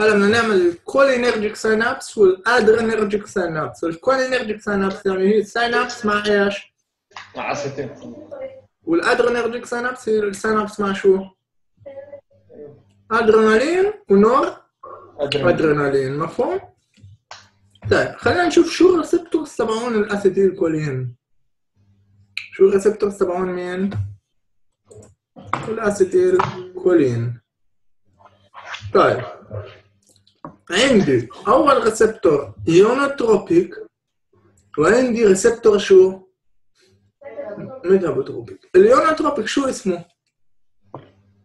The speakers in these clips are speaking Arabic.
هلا بدنا نعمل ال cholinergic synapse وال adrenergic synapse ال cholinergic synapse يعني هي ال synapse مع إيش؟ مع acetylcholine وال adrenergic synapse هي ال synapse مع شو؟ adrenaline و noradrenaline مفهوم؟ طيب خلينا نشوف شو ال receptors تبعون ال acetylcholine شو ال receptors تبعون مين؟ ال acetylcholine طيب عندي اول receptor ionotropic وعندي receptor شو؟ metabotropic ال ionotropic شو اسمه؟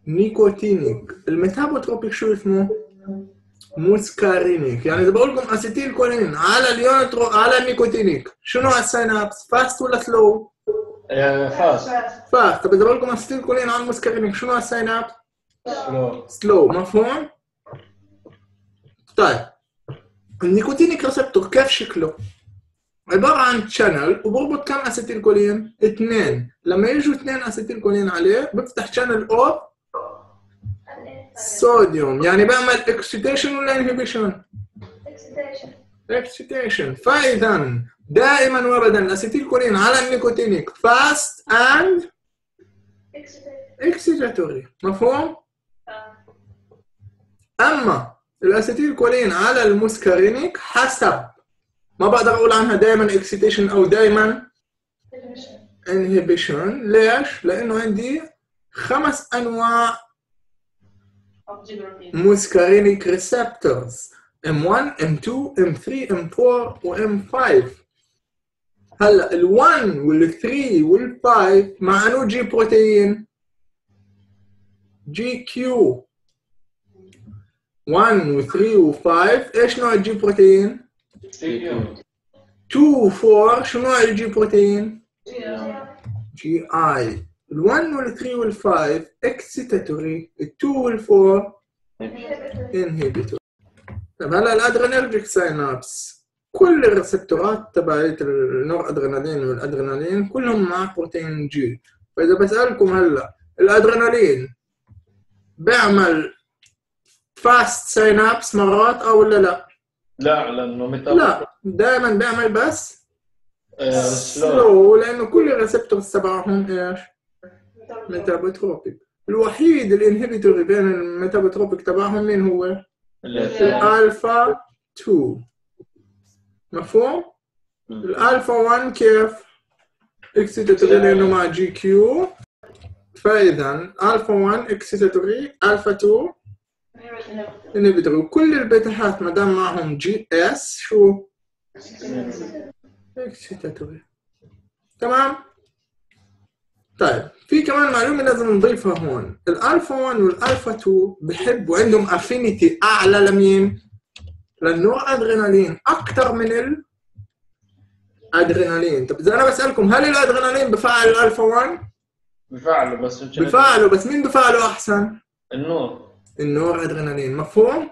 nicotinic ال metabotropic شو اسمه؟ muscarinic يعني إذا بقول لكم acetylcholine على ال ionotro على ال nicotinic شنو ال synapse fast ولا slow؟ fast fast طب إذا بقول لكم acetylcholine على ال muscarinic شنو ال synapse؟ slow slow مفهوم؟ طيب. ال nicotinic receptor كيف شكله؟ عبارة عن channel وبربط كم acetylcholine؟ اثنين. لما يجوا اثنين acetylcholine عليه بفتح channel أو صوديوم يعني بعمل excitation ولا inhibition؟ excitation فاذا دائما وابدا ال acetylcholine على ال nicotinic. fast and excitatory مفهوم؟ أما ال acetylcholine على ال muscarinic حسب. ما بقدر أقول عنها دائما excitation أو دائما inhibition ليش؟ لأنه عندي خمس أنواع muscarinic receptors. M1 M2 M3 M4 و M5 هلا ال1 وال3 وال5 مع انو G protein Gq 1 و3 و5 إيش نوع ال G protein؟ 2 و4 شو نوع ال G protein؟ Gi ال1 وال3 وال5 excitatory ال2 وال4 inhibitory طب هلا ال adrenergic synapse كل الريسبتورات تبعت النور ادرينالين والادرينالين كلهم مع بروتين G فاذا بسالكم هلا الادرينالين بيعمل fast synapse مرات أو ولا لا؟ لا لأنه متى لا دائما بيعمل بس آه، slow slow لأنه كل ال receptors تبعهم إيش؟ metabotropic الوحيد ال inhibitory بين ال metabotropic تبعهم مين هو؟ الألفا 2 مفهوم؟ الألفا 1 كيف؟ excitatory لأنه مع Gq فاذا ألفا 1 excitatory alpha 2 inhibitory وكل البيتاهات ما دام معهم Gs شو؟ excitatory تمام؟ طيب في كمان معلومة لازم نضيفها هون. الألفا 1 والألفا 2 بحبوا عندهم affinity أعلى لمين؟ للنور أدرينالين. أكثر من الادرينالين طب إذا أنا بسألكم هل الأدرينالين بفعل الألفا 1 بفعله بس بفعله بس مين بفعله أحسن؟ النور. النور ادرينالين مفهوم؟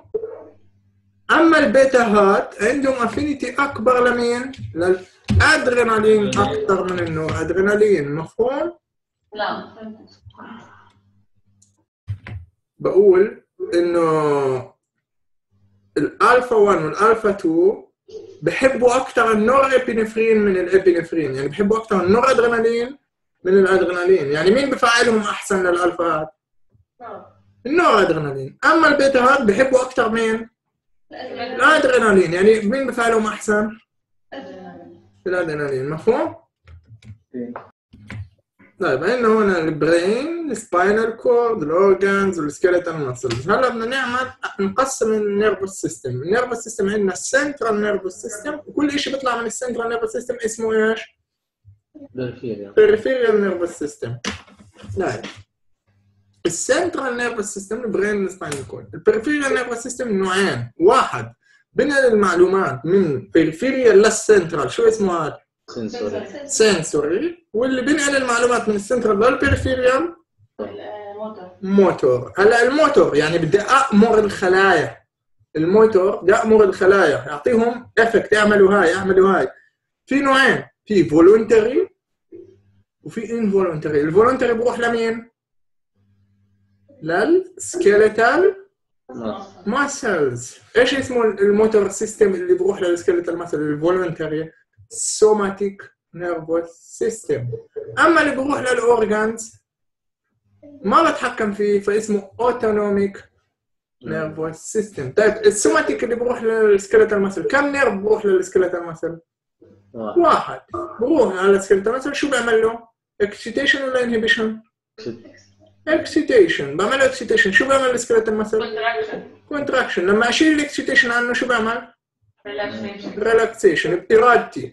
أما البيتاهات عندهم affinity أكبر لمين؟ للأدرينالين. أكثر من النور ادرينالين مفهوم؟ لا. بقول إنه الألفا 1 والألفا 2 بحبوا أكثر ال norepinephrine من ال epinephrine يعني بحبوا أكثر النور ادرينالين من الأدرينالين. يعني مين بفعلهم أحسن للالفات النور أدرينالين. أما البيتاهات بحبوا أكثر مين؟ الأدرينالين. يعني مين بفعلهم أحسن؟ الأدرينالين. مفهوم؟ طيب عندنا هنا البرين السباينال كورد الاورجانز والسكيلتال ماسلز هلا بدنا نعمل نقسم ال nervous system. ال nervous system عندنا ال central nervous system وكل شيء بيطلع من ال central nervous system اسمه إيش؟ peripheral. nervous system طيب. السنترال نيرفس سيستم البرين السباينال كورد البريفيريال نيرفس سيستم نوعين. واحد بنقل المعلومات من peripheral للسنترال شو اسمه هذا؟ sensory واللي بينقل المعلومات من ال central لل peripheral motor هلا الموتور يعني بدي أمر الخلايا. الموتور بدي أمر الخلايا. يعطيهم effect اعملوا هاي اعملوا هاي. في نوعين. في voluntary وفي involuntary ال voluntary بروح لمين؟ لل skeletal muscles إيش اسمه ال motor system اللي بروح لل skeletal muscle ال voluntary somatic nervous system اما اللي بروح لل organs ما بتحكم فيه فاسمه autonomic nervous system طيب ال somatic اللي بروح لل skeletal muscle كم nerve بروح لل skeletal muscle؟ واحد بروح على ال skeletal muscle شو بيعمل له؟ excitation ولا inhibition؟ excitation بعمل له excitation شو بيعمل ال skeletal muscle؟ contraction contraction لما اشيل ال excitation عنه شو بيعمل؟ relaxation relaxation بارادتي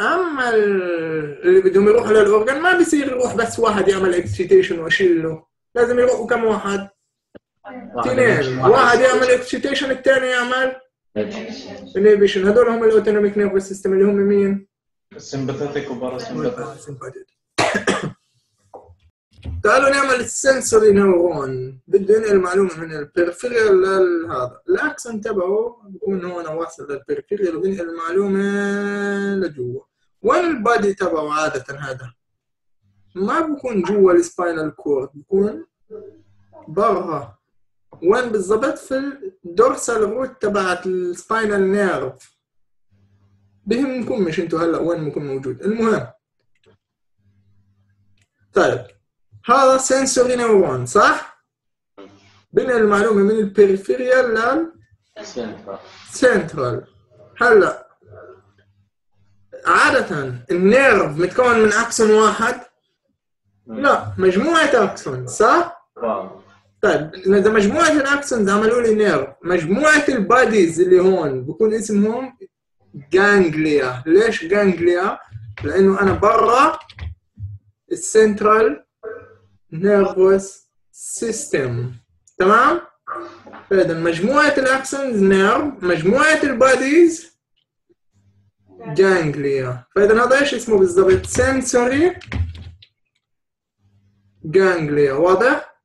اما ال- اللي بدهم يروحوا لل organ ما بيصير يروح بس واحد يعمل excitation واشيل له لازم يروحوا كم واحد؟ اثنين واحد يعمل excitation الثاني يعمل inhibition هذول هم ال autonomic nervous system اللي هم مين؟ ال sympathetic و parasympathetic تعالوا نعمل ال sensory neuron بده ينقل معلومه من ال peripheral لهذا ال axon تبعه بكون هون واصل لل peripheral وبينقل المعلومة لجوا. وين ال body تبعه عادة هذا؟ ما بكون جوا ال spinal cord بكون برا وين بالضبط؟ في ال dorsal root تبعت ال spinal nerve بهمكم مش أنتوا هلأ وين بكون موجود. المهم. طيب. هذا sensory neuron صح؟ بنقل المعلومة من ال peripheral لل central هلا عادة ال nerve متكون من axon واحد لا مجموعة axon صح؟ طيب إذا مجموعة ال axons عملوا لي nerve مجموعة ال bodies اللي هون بكون اسمهم ganglia ليش ganglia؟ لأنه أنا برا ال central nervous system تمام؟ فاذا مجموعة ال axons nerve مجموعة ال bodies جانجليا فاذا هذا إيش اسمه بالضبط؟ سنسوري جانجليا واضح؟